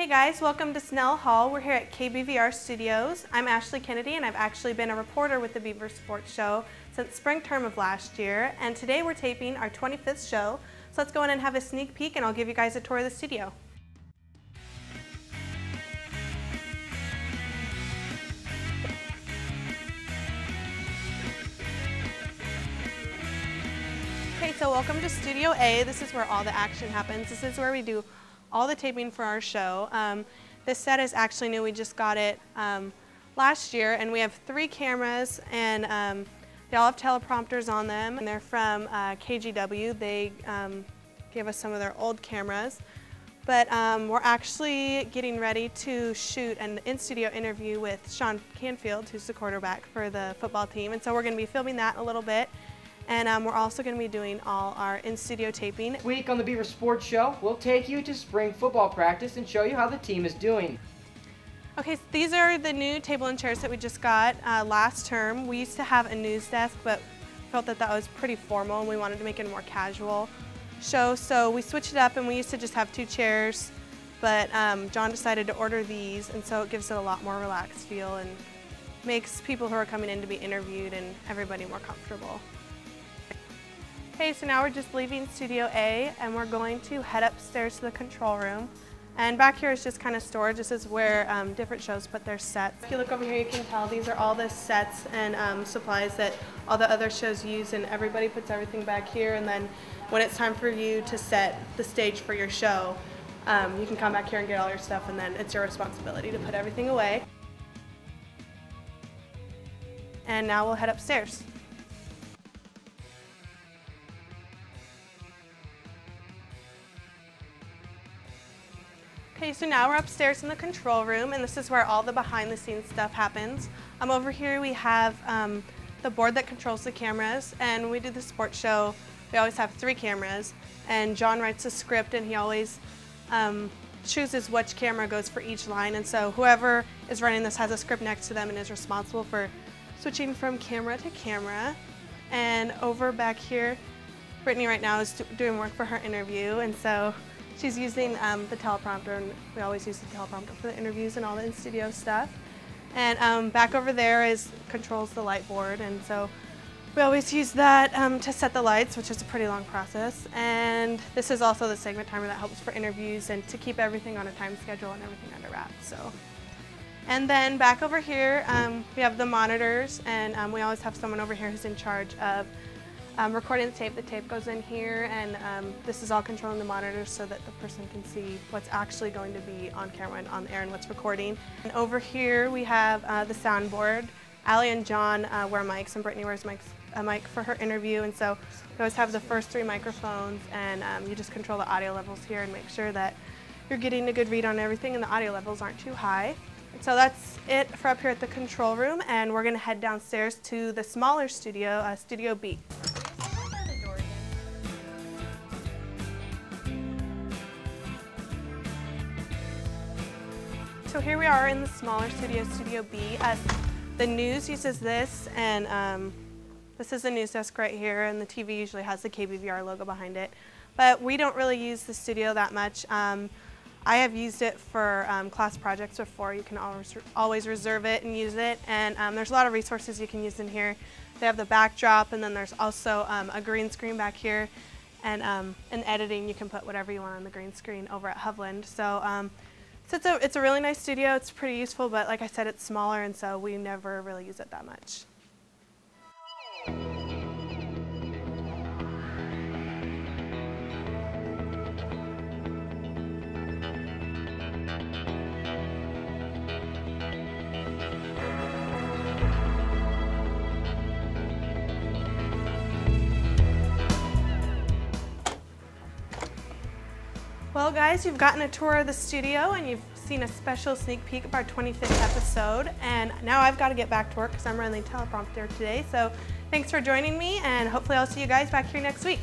Hey guys, welcome to Snell Hall. We're here at KBVR Studios. I'm Ashley Kennedy and I've actually been a reporter with the Beaver Sports Show since spring term of last year. And today we're taping our 25th show. So let's go in and have a sneak peek and I'll give you guys a tour of the studio. Okay, so welcome to Studio A. This is where all the action happens. This is where we do all the taping for our show. Um, this set is actually new. We just got it um, last year, and we have three cameras, and um, they all have teleprompters on them. And they're from uh, KGW. They um, gave us some of their old cameras. But um, we're actually getting ready to shoot an in-studio interview with Sean Canfield, who's the quarterback for the football team. And so we're going to be filming that a little bit. And um, we're also going to be doing all our in-studio taping. Week on the Beaver Sports Show, we'll take you to spring football practice and show you how the team is doing. Okay, so these are the new table and chairs that we just got uh, last term. We used to have a news desk, but felt that that was pretty formal and we wanted to make it a more casual show. So we switched it up and we used to just have two chairs, but um, John decided to order these and so it gives it a lot more relaxed feel and makes people who are coming in to be interviewed and everybody more comfortable. Okay, so now we're just leaving Studio A and we're going to head upstairs to the control room. And back here is just kind of storage. This is where um, different shows put their sets. If you look over here, you can tell these are all the sets and um, supplies that all the other shows use and everybody puts everything back here. And then when it's time for you to set the stage for your show, um, you can come back here and get all your stuff and then it's your responsibility to put everything away. And now we'll head upstairs. Okay, so now we're upstairs in the control room, and this is where all the behind the scenes stuff happens. Um, over here we have um, the board that controls the cameras, and we do the sports show, we always have three cameras, and John writes a script, and he always um, chooses which camera goes for each line, and so whoever is running this has a script next to them and is responsible for switching from camera to camera. And over back here, Brittany right now is doing work for her interview, and so She's using um, the teleprompter, and we always use the teleprompter for the interviews and all the in-studio stuff. And um, back over there is controls the light board, and so we always use that um, to set the lights, which is a pretty long process. And this is also the segment timer that helps for interviews and to keep everything on a time schedule and everything under wraps. So. And then back over here, um, we have the monitors, and um, we always have someone over here who's in charge of um, recording the tape. The tape goes in here and um, this is all controlling the monitors so that the person can see what's actually going to be on camera and on air and what's recording. And over here we have uh, the soundboard. Allie and John uh, wear mics and Brittany wears mics, a mic for her interview and so we always have the first three microphones and um, you just control the audio levels here and make sure that you're getting a good read on everything and the audio levels aren't too high. So that's it for up here at the control room and we're going to head downstairs to the smaller studio, uh, Studio B. So here we are in the smaller studio, Studio B. The news uses this, and um, this is the news desk right here, and the TV usually has the KBVR logo behind it. But we don't really use the studio that much. Um, I have used it for um, class projects before. You can always, always reserve it and use it, and um, there's a lot of resources you can use in here. They have the backdrop, and then there's also um, a green screen back here, and um, in editing, you can put whatever you want on the green screen over at Hovland. So so it's a, it's a really nice studio. It's pretty useful, but like I said, it's smaller, and so we never really use it that much. Well guys, you've gotten a tour of the studio and you've seen a special sneak peek of our 25th episode and now I've got to get back to work because I'm running teleprompter today. So thanks for joining me and hopefully I'll see you guys back here next week.